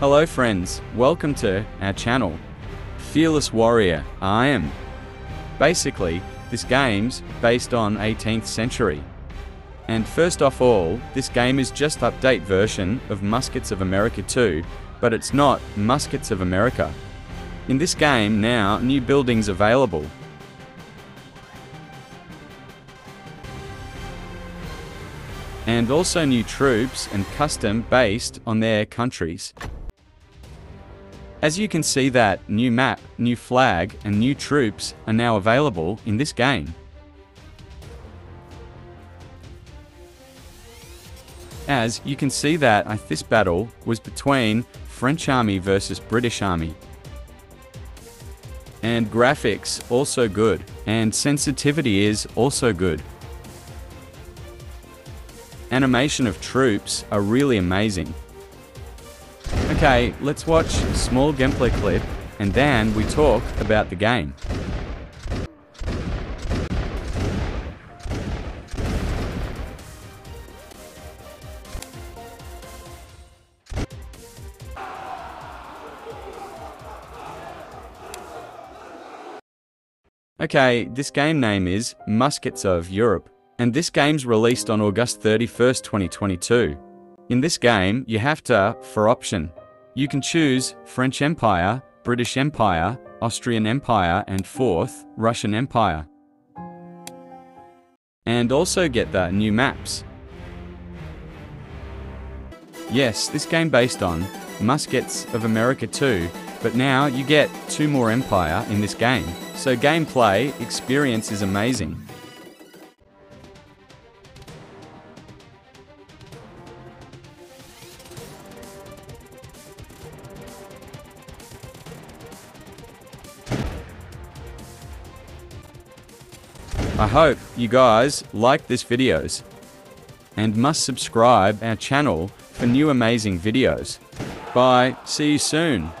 Hello friends, welcome to our channel. Fearless Warrior, I am. Basically, this game's based on 18th century. And first off all, this game is just update version of Muskets of America 2, but it's not Muskets of America. In this game now, new buildings available. And also new troops and custom based on their countries. As you can see that new map, new flag, and new troops are now available in this game. As you can see that uh, this battle was between French army versus British army. And graphics also good, and sensitivity is also good. Animation of troops are really amazing. Okay, let's watch a small gameplay clip and then we talk about the game. Okay, this game name is Muskets of Europe, and this game's released on August 31st, 2022. In this game, you have to, for option, you can choose French Empire, British Empire, Austrian Empire, and fourth, Russian Empire. And also get the new maps. Yes, this game based on Muskets of America 2 but now you get two more Empire in this game, so gameplay experience is amazing. I hope you guys like this videos and must subscribe our channel for new amazing videos. Bye, see you soon.